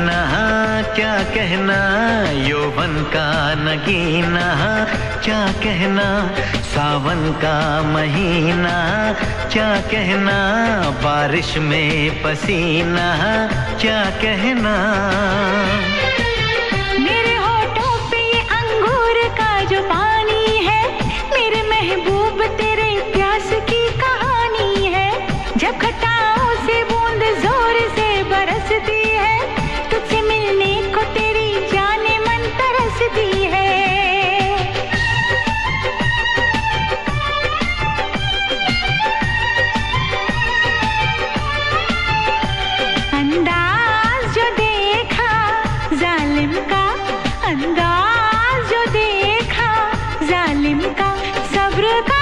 नगीना हाँ, क्या कहना? यौवन का नगीना हाँ, क्या कहना? सावन का महीना हाँ, क्या कहना? बारिश में पसीना क्या कहना? सब्र का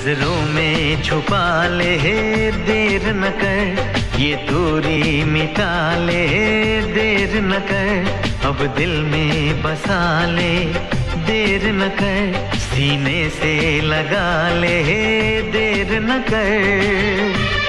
नज़रों में छुपा ले देर न कर। ये दूरी मिटा ले देर न कर। अब दिल में बसा ले, देर न कर। सीने से लगा ले देर न कर।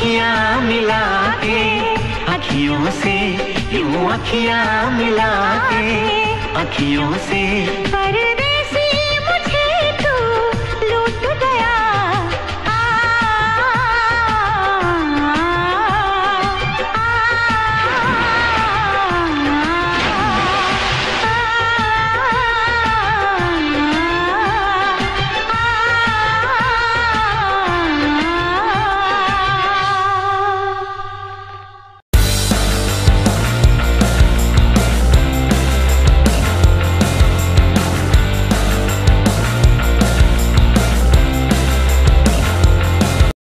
अखियाँ मिला के अखियों से यूँ अखियाँ मिला के अखियों से